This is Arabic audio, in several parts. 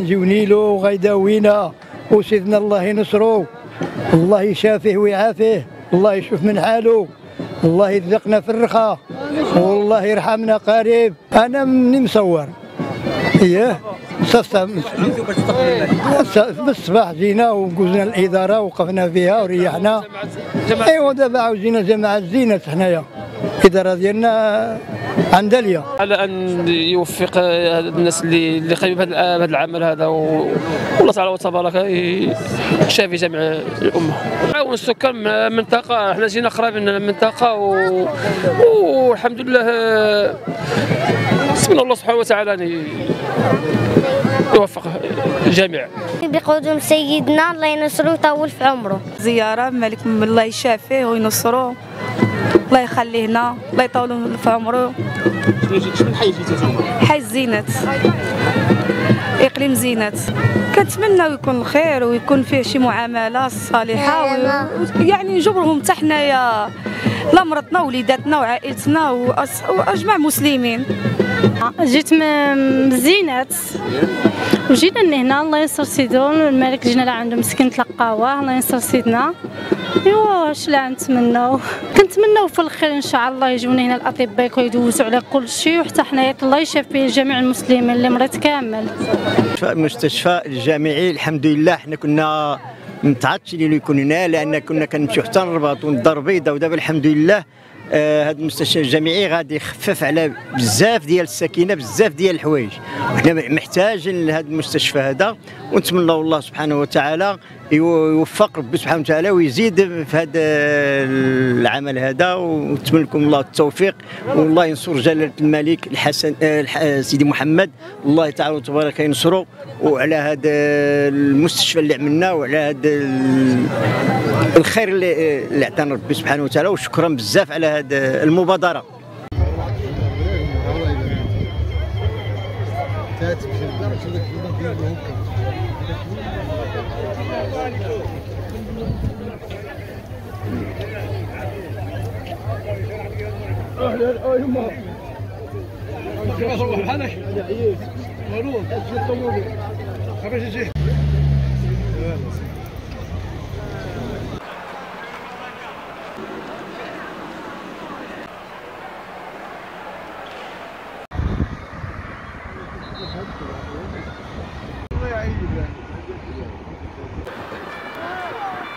جونيلو وغيداوينا وسيدنا الله ينصرو الله يشافيه ويعافيه. الله يشوف من حاله. الله يرزقنا في الرخاء. والله يرحمنا قريب. أنا مني مصور. اياه صفصف. بالصباح جينا وقزنا الإدارة وقفنا فيها وريحنا. ايوا دابا عاوزين جماعة زينة حنايا. الاداره ديالنا عندليا على أن يوفق الناس اللي اللي خايبين بهذا هذا العمل هذا و... والله تعالى وتبارك يشافي جميع الأمة. عاون السكان من المنطقة إحنا جينا قريب من المنطقة و... والحمد لله بسم الله سبحانه وتعالى يعني يوفق الجميع. بقدوم سيدنا الله ينصره ويطول في عمره. زيارة ملك الله يشافيه وينصره. الله يخليه لنا الله يطول في عمره. شنو حي جيتي حي زينت إقليم زينت كنتمنى يكون الخير ويكون فيه شي معاملة صالحة و... يعني نجبرهم حتى حنايا لمرتنا ووليداتنا وعائلتنا. واجمع مسلمين جيت من زينات. وجينا لهنا الله ينصر سيدو الملك جينا لعنده مسكين تلقاوه الله ينصر سيدنا. أيوا واش لا نتمناو؟ كنتمناو في الخير إن شاء الله. يجونا هنا الأطباء يدوزوا على كل شيء وحتى حنايا الله يشفي جميع المسلمين اللي مريض كامل. المستشفى الجامعي الحمد لله. حنا كنا متعطشين اللي يكون هنا لأن كنا كنمشيو حتى للرباط والدار البيضاء ودابا الحمد لله هذا المستشفى الجامعي غادي يخفف على بزاف ديال السكينه بزاف ديال الحوايج. وحنا محتاج لهذا المستشفى هذا ونتمنى الله سبحانه وتعالى يوفق ربي سبحانه وتعالى ويزيد في هذا العمل هذا ونتمنى لكم الله التوفيق والله ينصر جلالة الملك الحسن آه، سيدي محمد. الله تعالى وتبارك ينصره وعلى هذا المستشفى اللي عملنا وعلى هذا الخير اللي اللي عطانا ربي سبحانه وتعالى وشكرا بزاف على هذه المبادرة.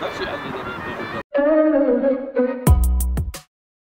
نفس